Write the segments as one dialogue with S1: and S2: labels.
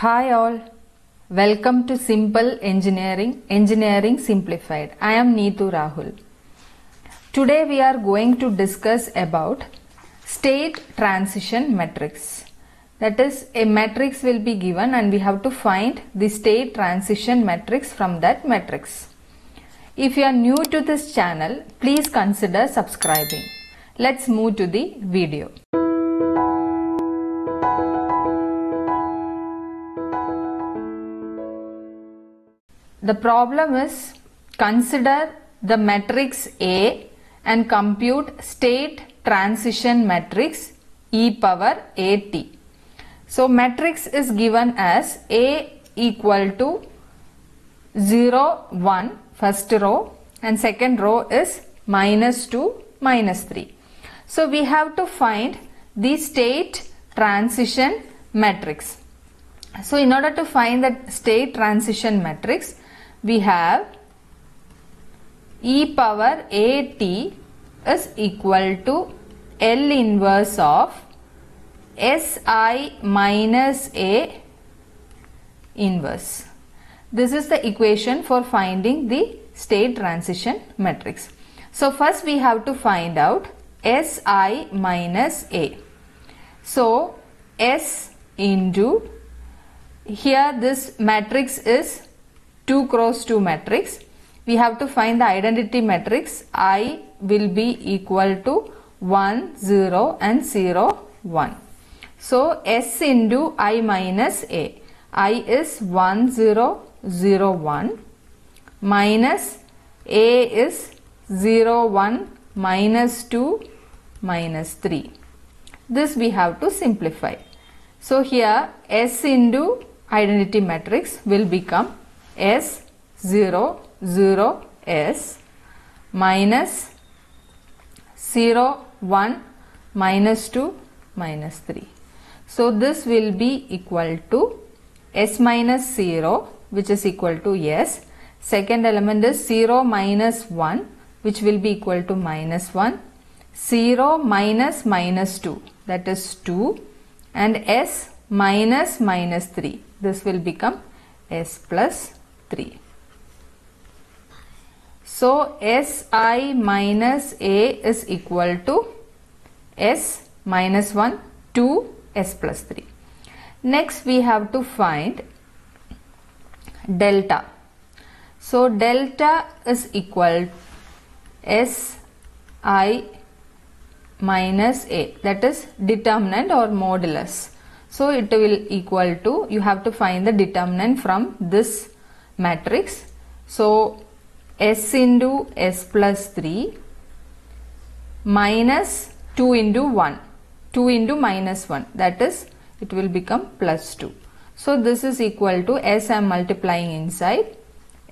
S1: Hi all. Welcome to Simple Engineering, Engineering Simplified. I am Neetu Rahul. Today we are going to discuss about state transition matrix. That is a matrix will be given and we have to find the state transition matrix from that matrix. If you are new to this channel, please consider subscribing. Let's move to the video. The problem is consider the matrix A and compute state transition matrix e power at. So matrix is given as A equal to 0 1 first row and second row is minus 2 minus 3. So we have to find the state transition matrix. So in order to find that state transition matrix we have e power at is equal to L inverse of Si minus A inverse. This is the equation for finding the state transition matrix. So first we have to find out Si minus A. So S into here this matrix is 2 cross 2 matrix. We have to find the identity matrix I will be equal to 1, 0 and 0, 1. So S into I minus A. I is 1, 0, 0, 1 minus A is 0, 1 minus 2 minus 3. This we have to simplify. So here S into identity matrix will become S 0 0 S minus 0 1 minus 2 minus 3. So this will be equal to S minus 0 which is equal to S. Second element is 0 minus 1 which will be equal to minus 1. 0 minus minus 2 that is 2 and S minus minus 3 this will become S plus 3. So Si minus A is equal to S minus 1 2 S plus 3. Next we have to find delta. So delta is equal Si minus A that is determinant or modulus. So it will equal to you have to find the determinant from this matrix. So S into S plus 3 minus 2 into 1 2 into minus 1 that is it will become plus 2. So this is equal to S I am multiplying inside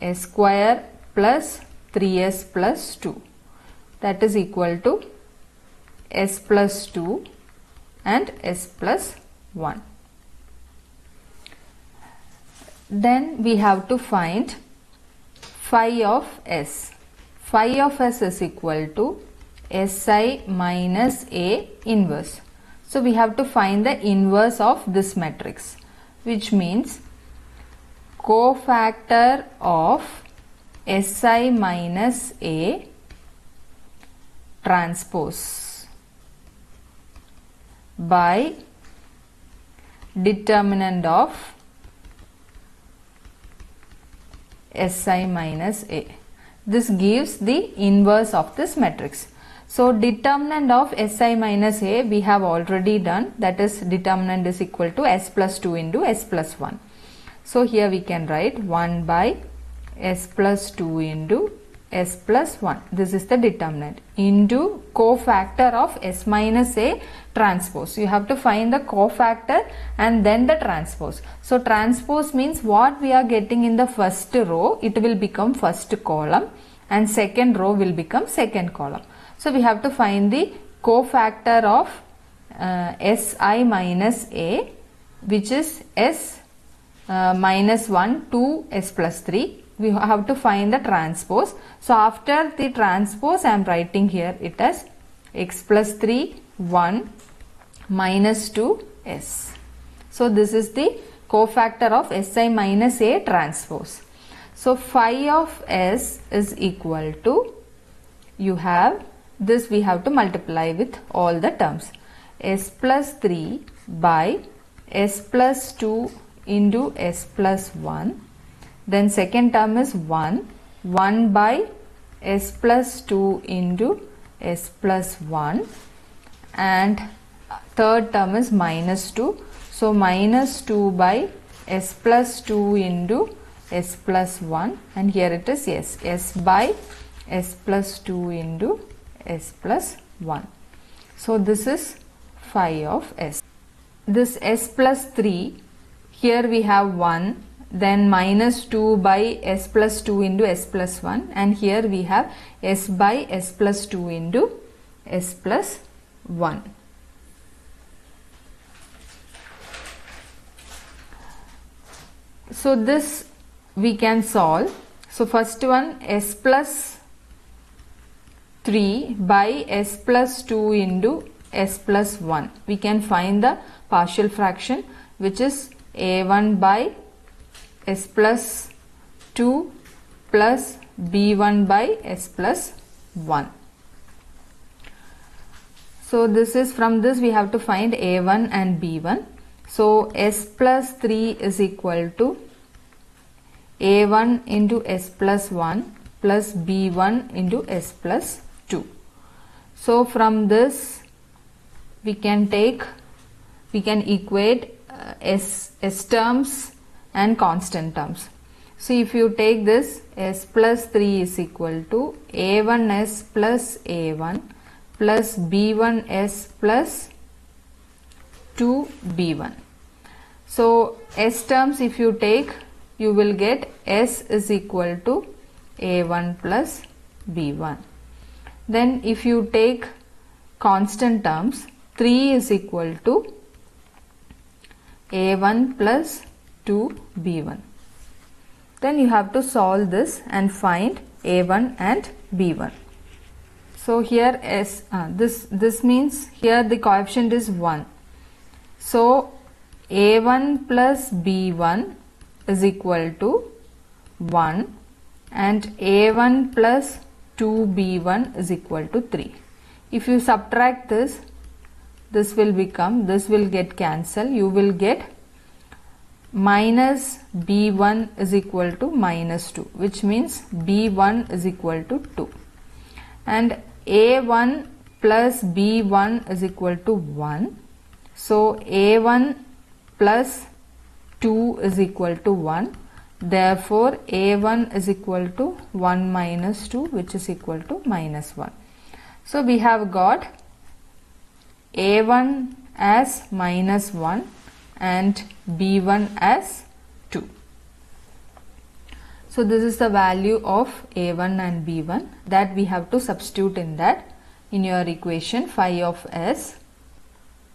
S1: S square plus 3S plus 2 that is equal to S plus 2 and S plus 1. Then we have to find phi of S. Phi of S is equal to Si minus A inverse. So we have to find the inverse of this matrix which means cofactor of Si minus A transpose by determinant of Si minus A. This gives the inverse of this matrix. So determinant of Si minus A we have already done that is determinant is equal to S plus 2 into S plus 1. So here we can write 1 by S plus 2 into S plus 1. This is the determinant into cofactor of S minus A transpose. You have to find the cofactor and then the transpose. So transpose means what we are getting in the first row, it will become first column and second row will become second column. So we have to find the cofactor of uh, Si minus A which is S uh, minus 1 to S plus 3 we have to find the transpose. So after the transpose I am writing here it as x plus 3 1 minus 2 s. So this is the cofactor of Si minus A transpose. So phi of S is equal to, you have this we have to multiply with all the terms. S plus 3 by S plus 2 into S plus 1. Then second term is 1. 1 by S plus 2 into S plus 1. And third term is minus 2. So minus 2 by S plus 2 into S plus 1 and here it is S. S by S plus 2 into S plus 1. So this is phi of S. This S plus 3 here we have 1 then minus 2 by S plus 2 into S plus 1 and here we have S by S plus 2 into S plus 1. So this we can solve. So first one S plus 3 by S plus 2 into S plus 1. We can find the partial fraction which is A1 by S plus 2 plus B1 by S plus 1. So this is from this we have to find A1 and B1. So S plus 3 is equal to A1 into S plus 1 plus B1 into S plus 2. So from this we can take, we can equate uh, S, S terms and constant terms. So if you take this S plus 3 is equal to A1S plus A1 plus B1S plus 2B1. So S terms if you take you will get S is equal to A1 plus B1. Then if you take constant terms 3 is equal to A1 plus 2B1. Then you have to solve this and find A1 and B1. So here S uh, this this means here the coefficient is 1. So A1 plus B1 is equal to 1 and A1 plus 2B1 is equal to 3. If you subtract this, this will become, this will get cancelled. You will get minus B1 is equal to minus 2 which means B1 is equal to 2 and A1 plus B1 is equal to 1 so A1 plus 2 is equal to 1 therefore A1 is equal to 1 minus 2 which is equal to minus 1 so we have got A1 as minus 1 and B1 as 2. So this is the value of A1 and B1 that we have to substitute in that in your equation phi of S.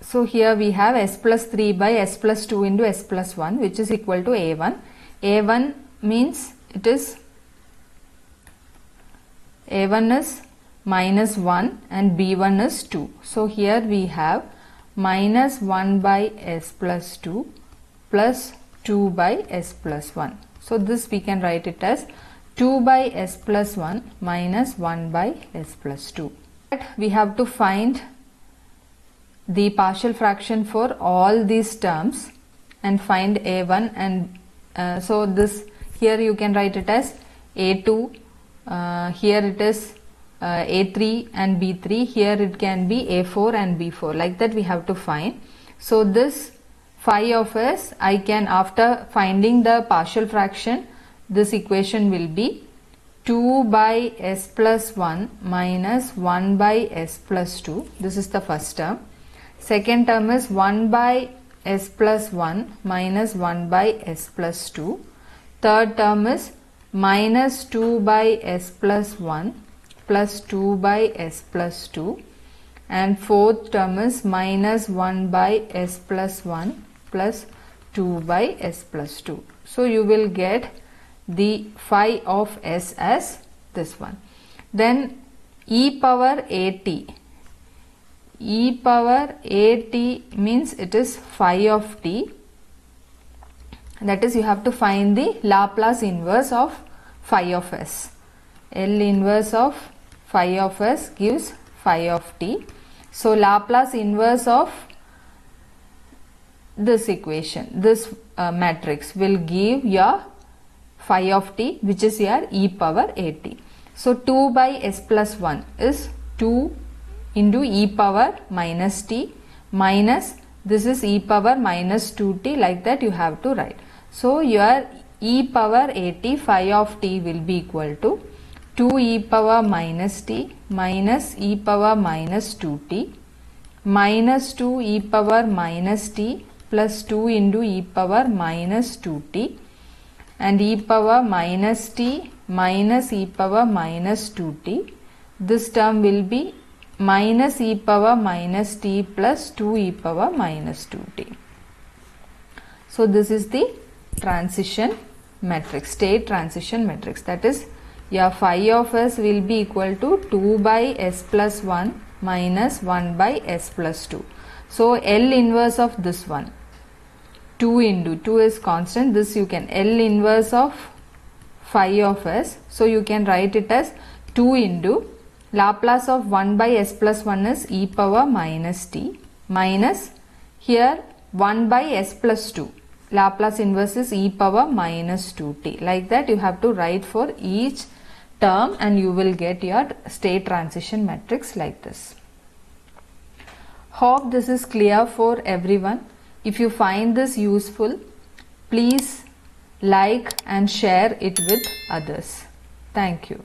S1: So here we have S plus 3 by S plus 2 into S plus 1 which is equal to A1. A1 means it is A1 is minus 1 and B1 is 2. So here we have minus 1 by s plus 2 plus 2 by s plus 1. So this we can write it as 2 by s plus 1 minus 1 by s plus 2. But We have to find the partial fraction for all these terms and find a1 and uh, so this here you can write it as a2 uh, here it is uh, A3 and B3 here it can be A4 and B4 like that we have to find. So this phi of s I can after finding the partial fraction this equation will be 2 by s plus 1 minus 1 by s plus 2 this is the first term. Second term is 1 by s plus 1 minus 1 by s plus 2 third term is minus 2 by s plus 1 plus 2 by s plus 2 and fourth term is minus 1 by s plus 1 plus 2 by s plus 2. So you will get the phi of s as this one. Then e power at. e power at means it is phi of t that is you have to find the Laplace inverse of phi of s L inverse of phi of s gives phi of t. So Laplace inverse of this equation this uh, matrix will give your phi of t which is your e power at. So 2 by s plus 1 is 2 into e power minus t minus this is e power minus 2t like that you have to write. So your e power at phi of t will be equal to 2 e power minus t minus e power minus 2t minus 2 e power minus t plus 2 into e power minus 2t and e power minus t minus e power minus 2t. This term will be minus e power minus t plus 2 e power minus 2t. So this is the transition matrix, state transition matrix. That is your phi of s will be equal to 2 by s plus 1 minus 1 by s plus 2. So L inverse of this one. 2 into 2 is constant. This you can L inverse of phi of s. So you can write it as 2 into Laplace of 1 by s plus 1 is e power minus t minus here 1 by s plus 2 Laplace inverse is e power minus 2t like that you have to write for each term and you will get your state transition matrix like this. Hope this is clear for everyone. If you find this useful, please like and share it with others. Thank you.